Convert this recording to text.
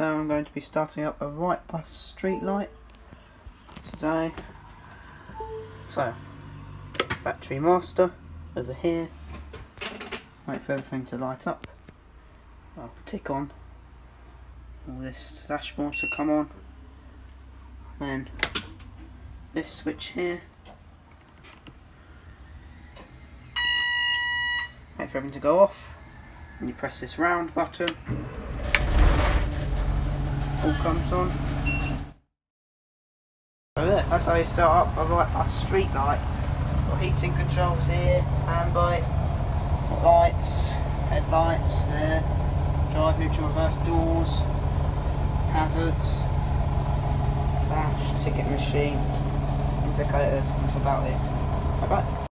Now I'm going to be starting up a Wrightbus Streetlite today. So, battery master over here. Wait for everything to light up. I'll tick on all this dashboard to come on. Then this switch here. Wait for everything to go off. And you press this round button. All comes on. So that's how you start up a Wrightbus Streetlite. Got heating controls here, ambilight, lights, headlights there, drive, neutral, reverse doors, hazards, flash, ticket machine, indicators, that's about it. Bye bye.